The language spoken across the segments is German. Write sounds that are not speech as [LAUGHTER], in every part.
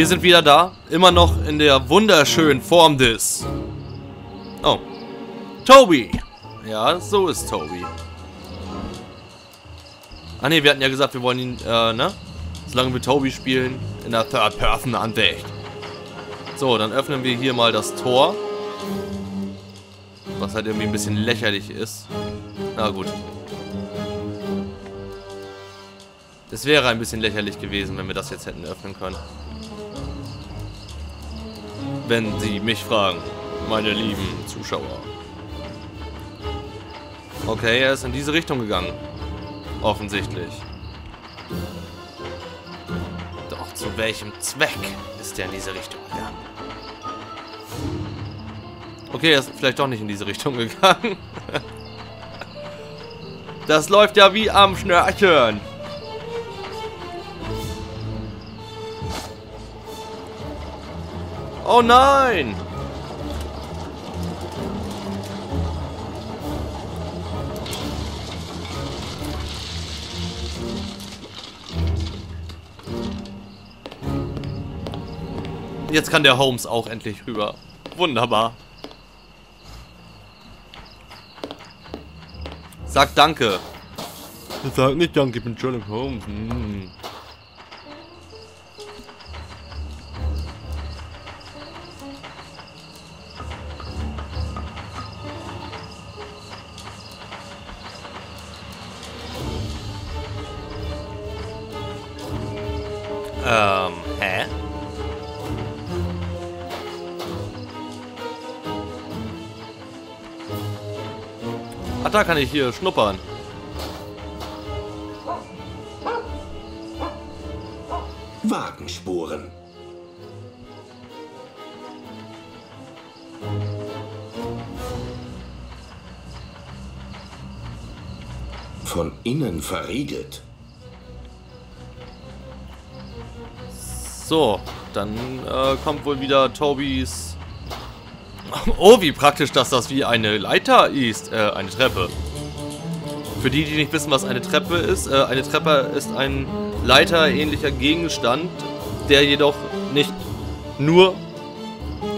Wir sind wieder da. Immer noch in der wunderschönen Form des... Oh. Toby. Ja, so ist Toby. Ah ne, wir hatten ja gesagt, wir wollen ihn, äh, ne? Solange wir Toby spielen, in der Third-Person-Ansicht. So, dann öffnen wir hier mal das Tor. Was halt irgendwie ein bisschen lächerlich ist. Na gut. Es wäre ein bisschen lächerlich gewesen, wenn wir das jetzt hätten öffnen können. Wenn Sie mich fragen, meine lieben Zuschauer. Okay, er ist in diese Richtung gegangen. Offensichtlich. Doch zu welchem Zweck ist er in diese Richtung gegangen? Okay, er ist vielleicht doch nicht in diese Richtung gegangen. [LAUGHS] Das läuft ja wie am Schnörchen. Oh nein! Jetzt kann der Holmes auch endlich rüber. Wunderbar. Sag Danke. Sag nicht Danke, ich bin Sherlock Holmes. Hm. Ähm, hä? Ach, da kann ich hier schnuppern. Wagenspuren. Von innen verriegelt. So, dann äh, kommt wohl wieder Tobys... Oh, wie praktisch, dass das wie eine Leiter ist. Äh, eine Treppe. Für die, die nicht wissen, was eine Treppe ist. Äh, eine Treppe ist ein leiterähnlicher Gegenstand, der jedoch nicht nur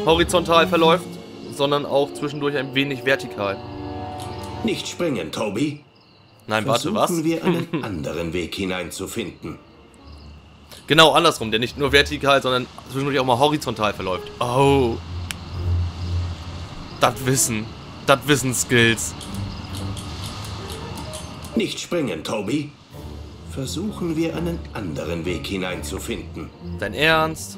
horizontal verläuft, sondern auch zwischendurch ein wenig vertikal. Nicht springen, Toby. Nein, warte, Versuchen was? wir einen [LAUGHS] anderen Weg hineinzufinden. Genau andersrum, der nicht nur vertikal, sondern zwischendurch auch mal horizontal verläuft. Oh. Das Wissen. Das Wissen-Skills. Nicht springen, Toby. Versuchen wir einen anderen Weg hineinzufinden. Dein Ernst?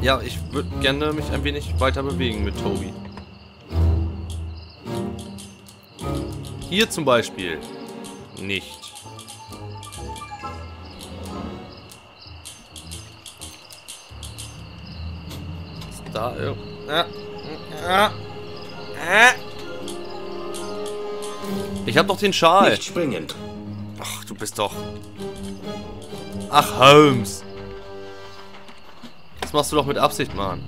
Ja, ich würde gerne mich ein wenig weiter bewegen mit Tobi. Hier zum Beispiel. Nicht. Da. Ich hab doch den Schal. Nicht springen. Ach, du bist doch. Ach, Holmes. Das machst du doch mit Absicht, Mann.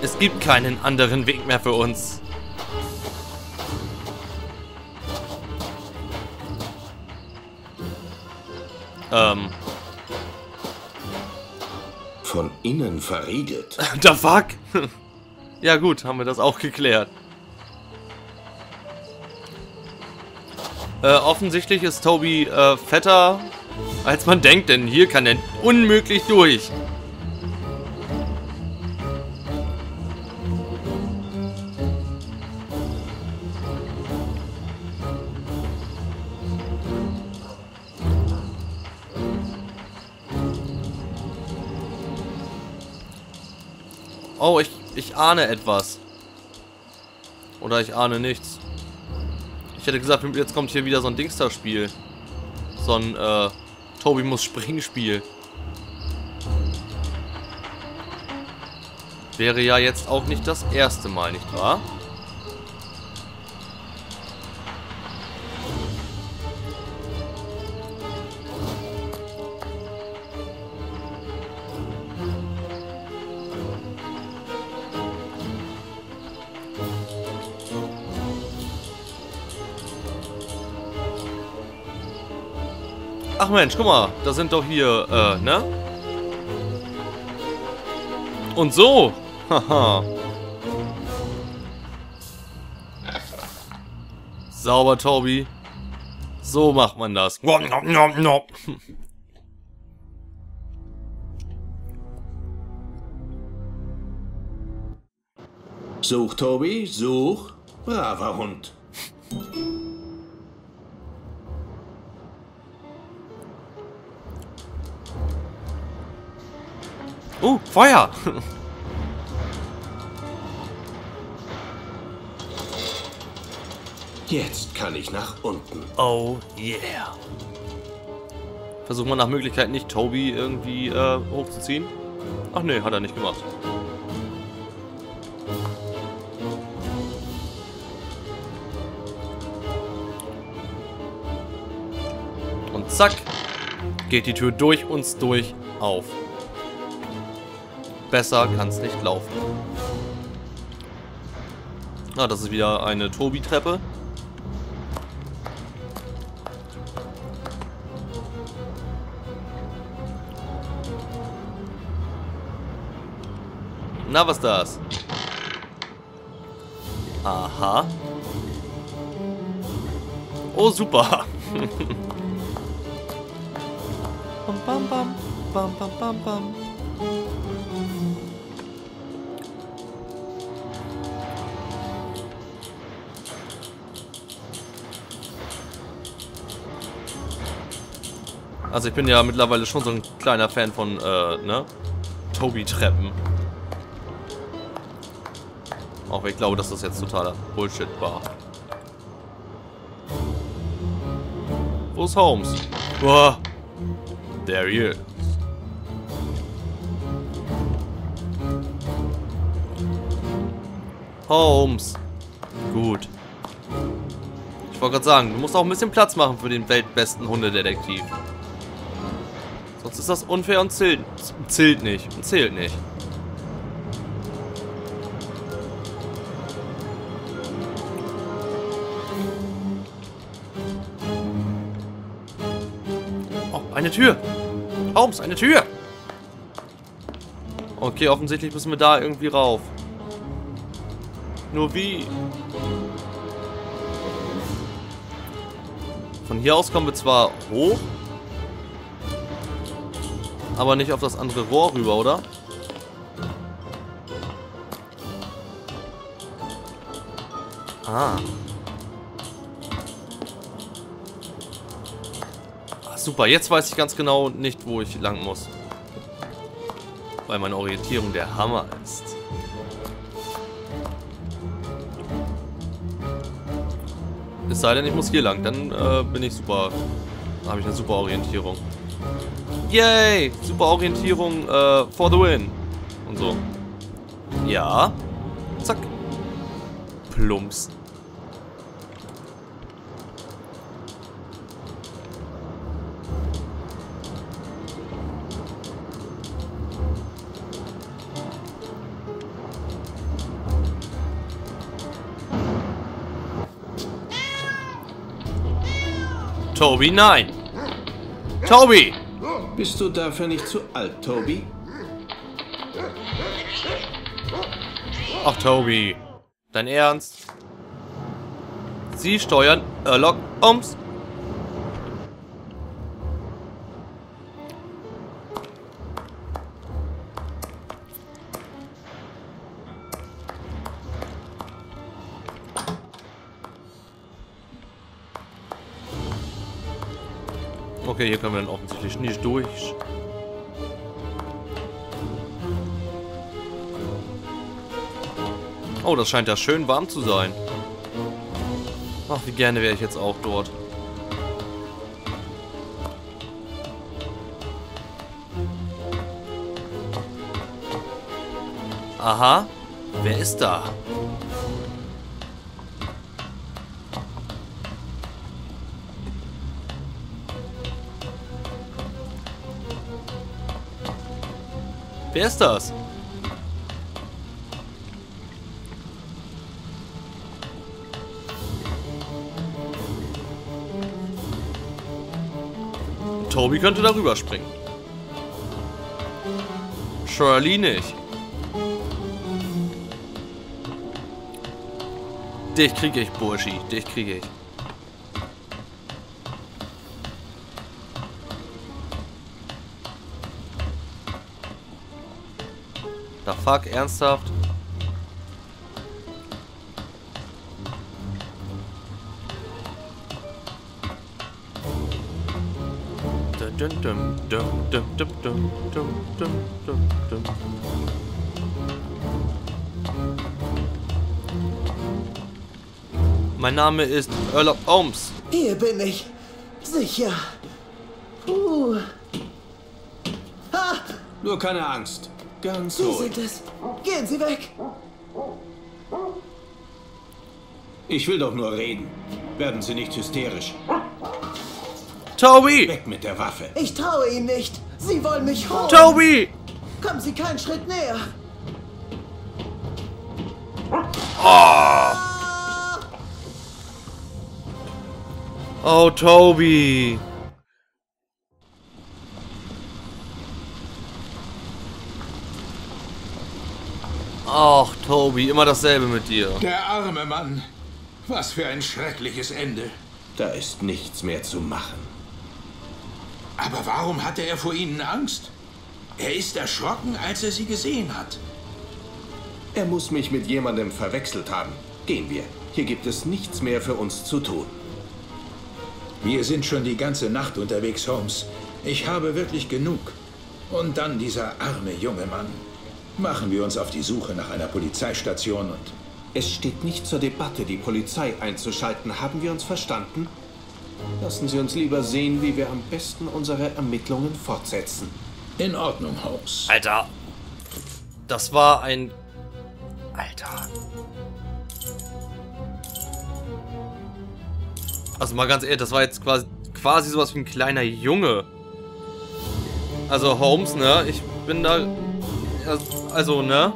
Es gibt keinen anderen Weg mehr für uns. Ähm, Von innen verriegelt. [LAUGHS] the fuck? [LAUGHS] ja gut, haben wir das auch geklärt. Äh, offensichtlich ist Toby äh, fetter, als man denkt, denn hier kann er unmöglich durch. Oh, ich, ich ahne etwas. Oder ich ahne nichts. Ich hätte gesagt, jetzt kommt hier wieder so ein Dingster-Spiel. So ein, äh, Tobi muss springen Spiel. Wäre ja jetzt auch nicht das erste Mal, nicht wahr? Ach Mensch, guck mal, da sind doch hier, äh, ne? Und so. Haha. Sauber, Toby. So macht man das. Such, Toby, such. Braver Hund. Oh, Feuer! Jetzt kann ich nach unten. Oh yeah. Versuchen wir nach Möglichkeit nicht Toby irgendwie äh, hochzuziehen. Ach nee, hat er nicht gemacht. Und zack, geht die Tür durch uns durch auf. Besser kann es nicht laufen. Ah, das ist wieder eine Tobi-Treppe. Na, was das? Aha. Oh, super. [LAUGHS] bam, bam, bam, bam, bam, bam. Also ich bin ja mittlerweile schon so ein kleiner Fan von, äh, ne? Tobi-Treppen. Auch ich glaube, dass das jetzt totaler Bullshit war. Wo ist Holmes? Boah. There he is. Holmes. Gut. Ich wollte gerade sagen, du musst auch ein bisschen Platz machen für den weltbesten Hundedetektiv. Sonst ist das unfair und zählt, zählt nicht. Und zählt nicht. Oh, eine Tür. Holmes, eine Tür. Okay, offensichtlich müssen wir da irgendwie rauf. Nur wie? Von hier aus kommen wir zwar hoch, aber nicht auf das andere Rohr rüber, oder? Ah. ah. Super, jetzt weiß ich ganz genau nicht, wo ich lang muss. Weil meine Orientierung der Hammer ist. Es sei denn, ich muss hier lang, dann äh, bin ich super. habe ich eine super Orientierung. Yay! Super Orientierung äh, for the win. Und so. Ja. Zack. Plumps. Toby, nein! Toby! Bist du dafür nicht zu alt, Toby? Ach, Toby. Dein Ernst? Sie steuern Urlock ums. Okay, hier können wir dann offensichtlich nicht durch. Oh, das scheint ja schön warm zu sein. Ach, wie gerne wäre ich jetzt auch dort. Aha. Wer ist da? Wer ist das? Toby könnte darüber springen. Shirley nicht. Dich krieg ich, Burschi. Dich krieg ich. Dum, dum, dum. Mein Name ist Earl of Holmes. Hier bin ich. Sicher. Puh. Ha! Nur keine Angst. Ganz Sie ruhig. sind es. Gehen Sie weg. Ich will doch nur reden. Werden Sie nicht hysterisch. Toby! Weg mit der Waffe. Ich traue Ihnen nicht. Sie wollen mich holen. Toby! Kommen Sie keinen Schritt näher. Oh, Toby! Ach, Toby, immer dasselbe mit dir. Der arme Mann. Was für ein schreckliches Ende. Da ist nichts mehr zu machen. Aber warum hatte er vor Ihnen Angst? Er ist erschrocken, als er Sie gesehen hat. Er muss mich mit jemandem verwechselt haben. Gehen wir. Hier gibt es nichts mehr für uns zu tun. Wir sind schon die ganze Nacht unterwegs, Holmes. Ich habe wirklich genug. Und dann dieser arme junge Mann. Machen wir uns auf die Suche nach einer Polizeistation und... Es steht nicht zur Debatte, die Polizei einzuschalten. Haben wir uns verstanden? Lassen Sie uns lieber sehen, wie wir am besten unsere Ermittlungen fortsetzen. In Ordnung, Holmes. Alter. Das war ein... Alter. Also mal ganz ehrlich, das war jetzt quasi, quasi sowas wie ein kleiner Junge. Also Holmes, ne? Ich bin da... Also, ne?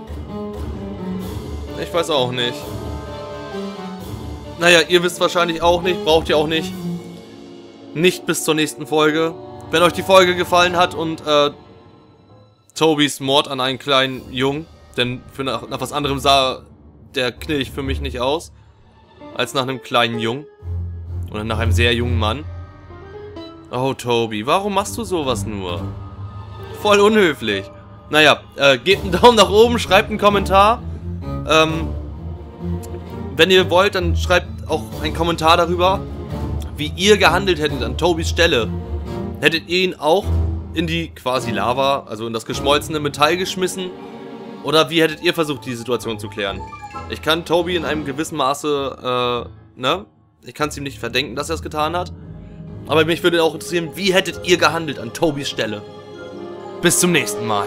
Ich weiß auch nicht. Naja, ihr wisst wahrscheinlich auch nicht, braucht ihr auch nicht. Nicht bis zur nächsten Folge. Wenn euch die Folge gefallen hat und äh, Tobys Mord an einen kleinen Jungen, denn für nach, nach was anderem sah der Knilch für mich nicht aus, als nach einem kleinen Jungen. Oder nach einem sehr jungen Mann. Oh, Toby, warum machst du sowas nur? Voll unhöflich. Naja, äh, gebt einen [LAUGHS] Daumen nach oben, schreibt einen Kommentar. Ähm, wenn ihr wollt, dann schreibt auch einen Kommentar darüber, wie ihr gehandelt hättet an Tobys Stelle. Hättet ihr ihn auch in die quasi Lava, also in das geschmolzene Metall geschmissen? Oder wie hättet ihr versucht, die Situation zu klären? Ich kann Toby in einem gewissen Maße, äh, ne? Ich kann es ihm nicht verdenken, dass er es getan hat. Aber mich würde auch interessieren, wie hättet ihr gehandelt an Tobys Stelle? Bis zum nächsten Mal.